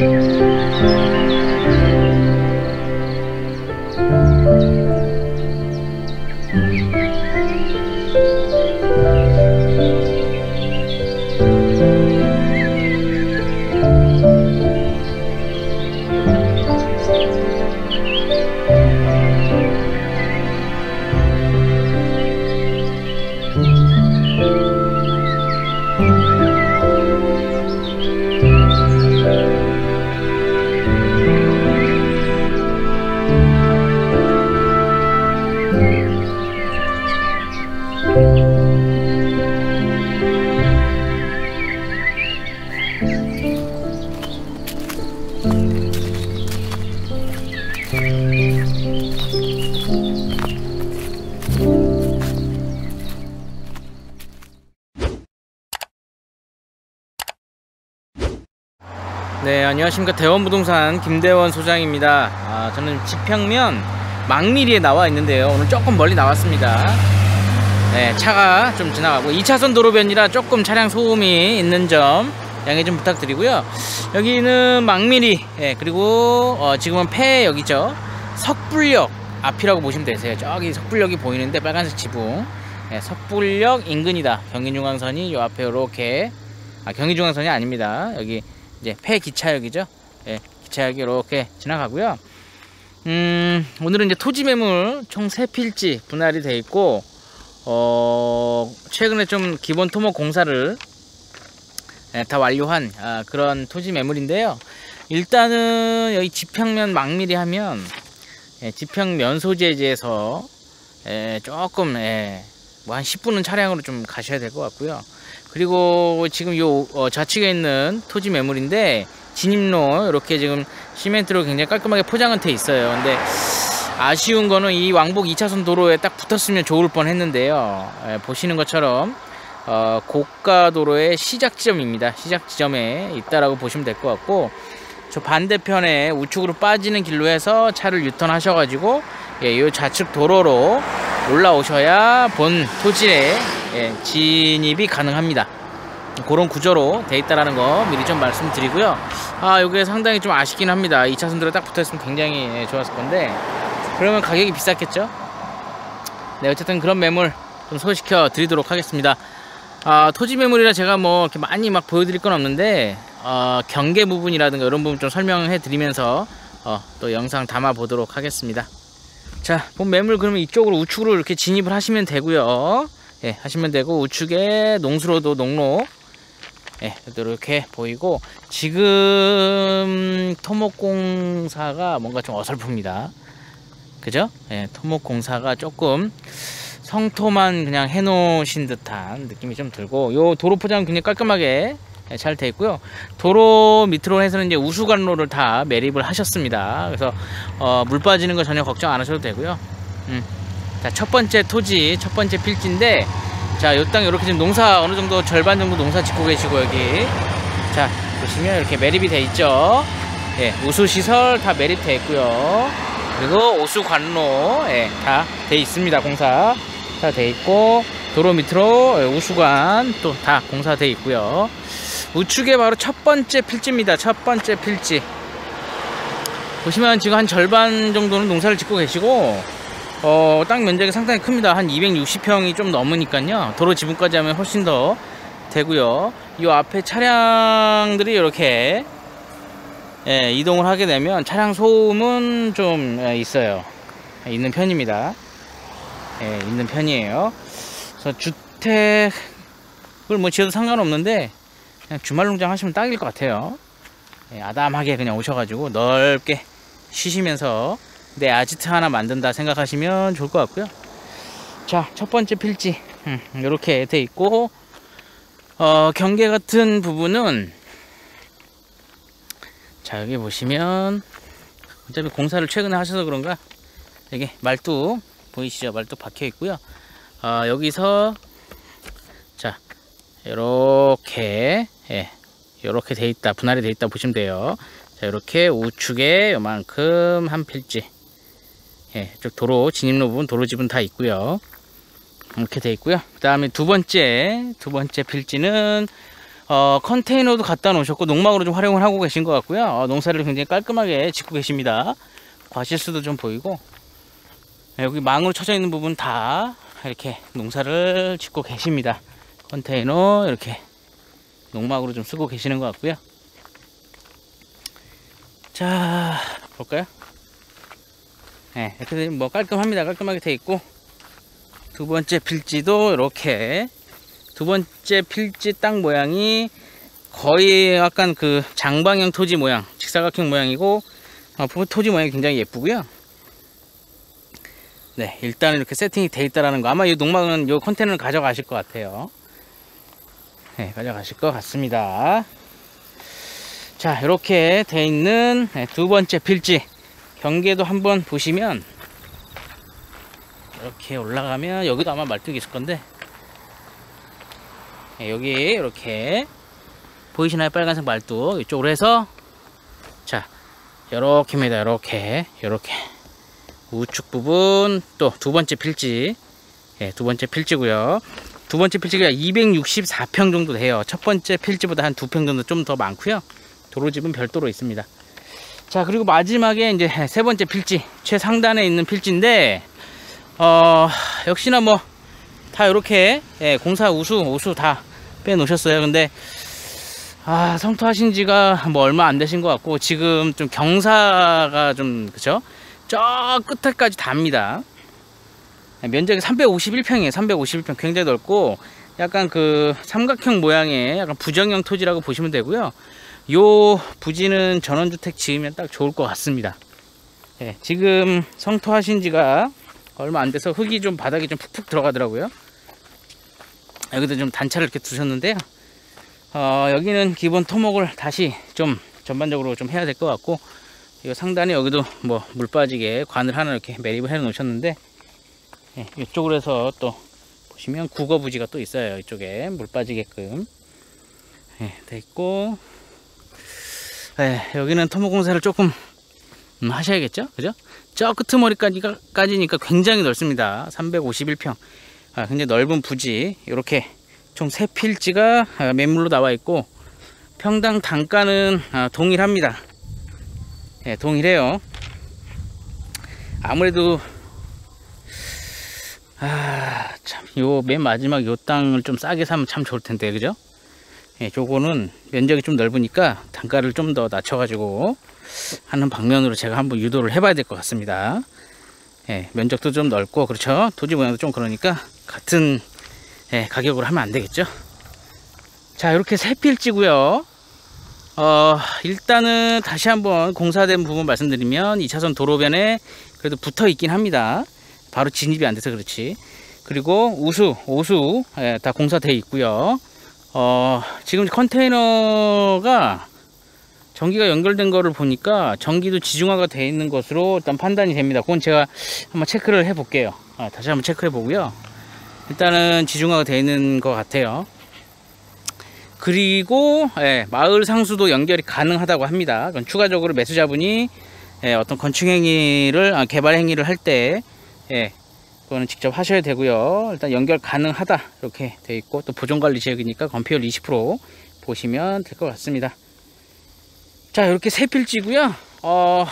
네 안녕하십니까. 대원부동산 김대원 소장입니다. 아, 저는 지평면 망미리에 나와 있는데요. 오늘 조금 멀리 나왔습니다. 네 차가 좀 지나가고 2차선 도로변이라 조금 차량 소음이 있는 점 양해 좀 부탁드리고요. 여기는 망미리 예, 그리고 어, 지금은 폐역이죠. 석불역 앞이라고 보시면 되세요. 저기 석불역이 보이는데 빨간색 지붕. 예, 석불역 인근이다. 경인중앙선이 요 앞에 이렇게. 아 경인중앙선이 아닙니다. 여기 이제 폐기차역이죠. 예, 기차역이 이렇게 지나가고요. 음, 오늘은 이제 토지 매물 총 3필지 분할이 돼 있고 어, 최근에 좀 기본 토목 공사를 예, 다 완료한 아, 그런 토지 매물인데요. 일단은 여기 지평면 망밀히 하면 예, 지평면 소재지에서 예, 조금 예, 뭐 한 10분은 차량으로 좀 가셔야 될 것 같고요. 그리고 지금 요 어, 좌측에 있는 토지 매물인데 진입로 이렇게 지금 시멘트로 굉장히 깔끔하게 포장은 돼 있어요. 근데 아쉬운 거는 이 왕복 2차선 도로에 딱 붙었으면 좋을 뻔 했는데요. 예, 보시는 것처럼 어, 고가 도로의 시작 지점입니다. 시작 지점에 있다라고 보시면 될 것 같고 저 반대편에 우측으로 빠지는 길로 해서 차를 유턴하셔 가지고 예, 이 좌측 도로로 올라오셔야 본 토지에 예, 진입이 가능합니다. 그런 구조로 돼 있다라는 거 미리 좀 말씀드리고요. 아, 이게 상당히 좀 아쉽긴 합니다. 2차선 도로 딱 붙어 있으면 굉장히 예, 좋았을 건데 그러면 가격이 비쌌겠죠? 네, 어쨌든 그런 매물 좀 소개시켜 드리도록 하겠습니다. 아, 토지 매물이라 제가 뭐 이렇게 많이 막 보여드릴 건 없는데 어, 경계 부분이라든가 이런 부분 좀 설명해 드리면서 어, 또 영상 담아 보도록 하겠습니다. 자, 본 매물 그러면 이쪽으로 우측으로 이렇게 진입을 하시면 되고요. 예, 하시면 되고 우측에 농수로도 농로 예, 이렇게 보이고 지금 토목공사가 뭔가 좀 어설픕니다. 그죠? 예, 토목공사가 조금 성토만 그냥 해놓으신 듯한 느낌이 좀 들고 요 도로 포장은 굉장히 깔끔하게 예, 잘 돼 있고요. 도로 밑으로 해서는 이제 우수관로를 다 매립을 하셨습니다. 그래서 어, 물 빠지는 거 전혀 걱정 안 하셔도 되고요. 음. 자, 첫 번째 토지, 첫 번째 필지인데 자, 요 땅 이렇게 지금 농사 어느 정도 절반 정도 농사 짓고 계시고 여기 자, 보시면 이렇게 매립이 돼 있죠. 예, 우수 시설 다 매립돼 있고요. 그리고 오수 관로 예, 다 돼 있습니다. 공사 다 돼 있고 도로 밑으로 예, 우수관 또 다 공사돼 있고요. 우측에 바로 첫 번째 필지입니다. 첫 번째 필지. 보시면 지금 한 절반 정도는 농사를 짓고 계시고 어, 땅 면적이 상당히 큽니다. 한 260평이 좀 넘으니까요. 도로 지붕까지 하면 훨씬 더 되고요. 이 앞에 차량들이 이렇게 예, 이동을 하게 되면 차량 소음은 좀 예, 있어요. 예, 있는 편입니다. 예, 있는 편이에요. 그래서 주택을 뭐 지어도 상관없는데 그냥 주말 농장 하시면 딱일 것 같아요. 예, 아담하게 그냥 오셔가지고 넓게 쉬시면서 내 아지트 하나 만든다 생각하시면 좋을 것 같고요. 자, 첫 번째 필지 음, 이렇게 돼 있고 어, 경계 같은 부분은 자 여기 보시면 어차피 공사를 최근에 하셔서 그런가 여기 말뚝 보이시죠 말뚝 박혀 있고요 어, 여기서 자 이렇게 예, 이렇게 돼 있다 분할이 돼 있다 보시면 돼요. 자 이렇게 우측에 요만큼 한 필지. 예, 쪽 도로 진입로 부분 도로 지분 다 있고요. 이렇게 돼 있고요. 그 다음에 두 번째 두 번째 필지는 어, 컨테이너도 갖다 놓으셨고 농막으로 좀 활용을 하고 계신 것 같고요. 어, 농사를 굉장히 깔끔하게 짓고 계십니다. 과실수도 좀 보이고. 네, 여기 망으로 쳐져 있는 부분 다 이렇게 농사를 짓고 계십니다. 컨테이너 이렇게 농막으로 좀 쓰고 계시는 것 같고요 자 볼까요 네, 이렇게 뭐 깔끔합니다 깔끔하게 돼 있고 두 번째 필지도 이렇게 두 번째 필지 땅 모양이 거의 약간 그 장방형 토지 모양, 직사각형 모양이고 어, 토지 모양이 굉장히 예쁘고요. 네, 일단은 이렇게 세팅이 돼 있다라는 거. 아마 이 농막은 이 컨테이너를 가져가실 것 같아요. 네, 가져가실 것 같습니다. 자, 이렇게 돼 있는 네, 두 번째 필지. 경계도 한번 보시면 이렇게 올라가면 여기도 아마 말뚝이 있을 건데. 네, 여기 이렇게 보이시나요? 빨간색 말뚝 이쪽으로 해서. 자 이렇게입니다. 이렇게 이렇게. 우측 부분 또 두 번째 필지. 예, 두 번째 필지고요 두 번째 필지가 264평 정도 돼요. 첫 번째 필지보다 한 두 평 정도 좀 더 많고요. 도로집은 별도로 있습니다. 자 그리고 마지막에 이제 세 번째 필지 최상단에 있는 필지인데 어 역시나 뭐 다 이렇게 예, 공사 우수 우수 다 빼놓으셨어요. 근데 아 성토하신 지가 뭐 얼마 안 되신 것 같고 지금 좀 경사가 좀 그쵸? 저 끝에까지 답니다 면적이 351평이에요. 351평 굉장히 넓고 약간 그 삼각형 모양의 약간 부정형 토지라고 보시면 되고요. 요 부지는 전원주택 지으면 딱 좋을 것 같습니다. 예, 지금 성토하신 지가 얼마 안 돼서 흙이 좀 바닥이 좀 푹푹 들어가더라고요. 여기도 좀 단차를 이렇게 두셨는데요. 어, 여기는 기본 토목을 다시 좀 전반적으로 좀 해야 될 것 같고 이 상단에 여기도 뭐 물 빠지게 관을 하나 이렇게 매립을 해 놓으셨는데 예, 이쪽으로 해서 또 보시면 국어 부지가 또 있어요. 이쪽에 물 빠지게끔. 예, 돼 있고. 예, 여기는 토목 공사를 조금 음, 하셔야겠죠? 그죠? 저 끄트머리까지니까 굉장히 넓습니다. 351평. 아, 굉장히 넓은 부지. 이렇게 총 세 필지가 아, 매물로 나와 있고 평당 단가는 아, 동일합니다. 예, 동일해요. 아무래도 아 참 요 맨 마지막 요 땅을 좀 싸게 사면 참 좋을 텐데 그죠? 예, 저거는 면적이 좀 넓으니까 단가를 좀 더 낮춰 가지고 하는 방면으로 제가 한번 유도를 해 봐야 될 것 같습니다. 예, 면적도 좀 넓고 그렇죠? 토지 모양도 좀 그러니까 같은 예, 가격으로 하면 안 되겠죠? 자 이렇게 세 필지고요. 어, 일단은 다시 한번 공사된 부분 말씀드리면 2차선 도로변에 그래도 붙어 있긴 합니다 바로 진입이 안 돼서 그렇지 그리고 우수 오수 예, 다 공사돼 있고요 어, 지금 컨테이너가 전기가 연결된 거를 보니까 전기도 지중화가 되어 있는 것으로 일단 판단이 됩니다. 그건 제가 한번 체크를 해 볼게요. 아, 다시 한번 체크해 보고요. 일단은 지중화가 되어 있는 것 같아요. 그리고 예, 마을 상수도 연결이 가능하다고 합니다. 추가적으로 매수자분이 예, 어떤 건축 행위를 아, 개발 행위를 할 때 예, 그거는 직접 하셔야 되고요. 일단 연결 가능하다 이렇게 돼 있고 또 보존관리 지역이니까 건폐율 20% 보시면 될 것 같습니다. 자 이렇게 세 필지고요 어,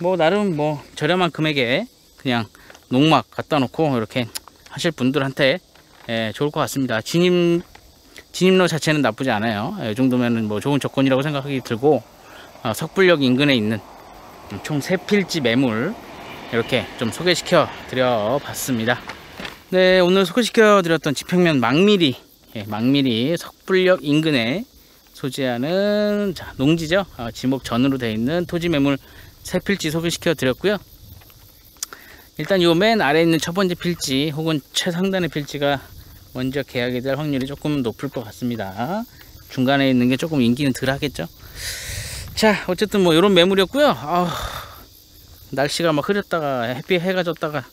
뭐 나름 뭐 저렴한 금액에 그냥 농막 갖다 놓고 이렇게 하실 분들한테 예, 좋을 것 같습니다 진입 진입로 자체는 나쁘지 않아요 예, 이 정도면은 뭐 좋은 조건이라고 생각하기 들고 어, 석불역 인근에 있는 총세 필지 매물 이렇게 좀 소개시켜 드려 봤습니다 네 오늘 소개시켜 드렸던 지평면 망미리 예, 망미리 석불역 인근에 소지하는 자, 농지죠. 어, 지목 전으로 되어 있는 토지 매물 세 필지 소개시켜 드렸고요. 일단 요 맨 아래에 있는 첫 번째 필지 혹은 최상단의 필지가 먼저 계약이 될 확률이 조금 높을 것 같습니다. 중간에 있는 게 조금 인기는 덜 하겠죠. 자 어쨌든 뭐 이런 매물이었고요 아 날씨가 막 흐렸다가 햇빛 해가 졌다가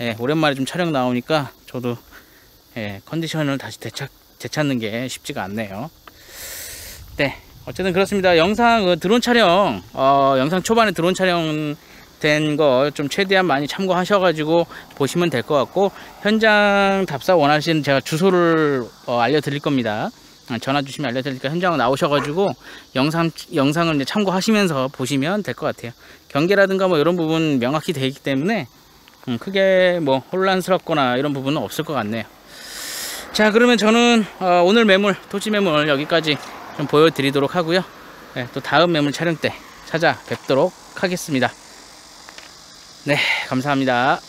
예, 오랜만에 좀 촬영 나오니까 저도 예, 컨디션을 다시 되찾, 되찾는 게 쉽지가 않네요. 네 어쨌든 그렇습니다. 영상 그 드론 촬영 어, 영상 초반에 드론 촬영 된 거 좀 최대한 많이 참고하셔 가지고 보시면 될 것 같고 현장 답사 원하시는 제가 주소를 어, 알려 드릴 겁니다. 어, 전화 주시면 알려드리니까 현장 나오셔가지고 영상 영상을 이제 참고하시면서 보시면 될 것 같아요. 경계라든가 뭐 이런 부분 명확히 되어 있기 때문에 음, 크게 뭐 혼란스럽거나 이런 부분은 없을 것 같네요. 자 그러면 저는 어, 오늘 매물 토지 매물 여기까지 좀 보여드리도록 하고요. 네, 또 다음 매물 촬영 때 찾아뵙도록 하겠습니다. 네 감사합니다